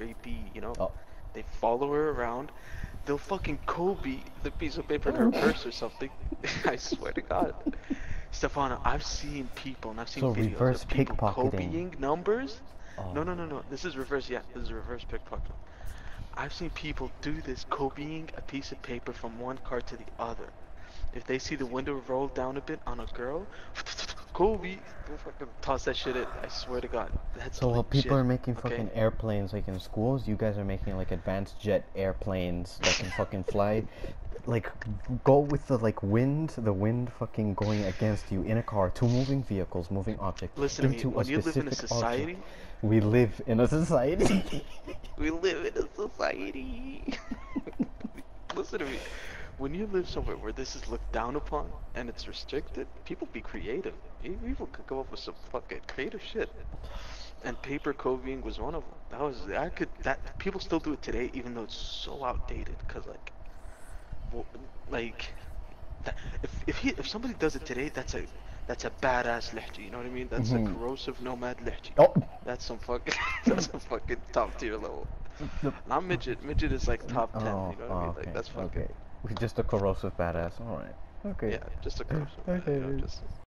rapey, you know. Oh. They follow her around. They'll fucking Kobe the piece of paper in her oh. purse or something. I swear to God. Stefano, I've seen people and I've seen So videos reverse of people pickpocketing. copying numbers. Oh. No, no, no, no. This is reverse. Yeah, this is reverse pickpocket. I've seen people do this, copying a piece of paper from one card to the other. If they see the window roll down a bit on a girl, Kobe, go fucking toss that shit in. I swear to God, that's So while people are making okay? fucking airplanes like in schools, you guys are making like advanced jet airplanes that can fucking fly. Like go with the like wind, the wind fucking going against you in a car, two moving vehicles, moving objects Listen to me, into when a you live in a society- object. We live in a society. We live in a society. Listen to me. When you live somewhere where this is looked down upon and it's restricted, people be creative. People could come up with some fucking creative shit. And paper copying was one of them. That was I could that people still do it today, even though it's so outdated. Cause like, well, like, that, if if he if somebody does it today, that's a that's a badass lehti. You know what I mean? That's Mhm. a corrosive nomad lehti. oh. That's some fucking that's some fucking top tier level. Not midget. Midget is like top ten. Oh, you know what I mean? okay, Like that's fucking okay. Just a corrosive badass. All right. Okay. yeah, just a corrosive. man, you know, Okay. just-